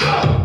go.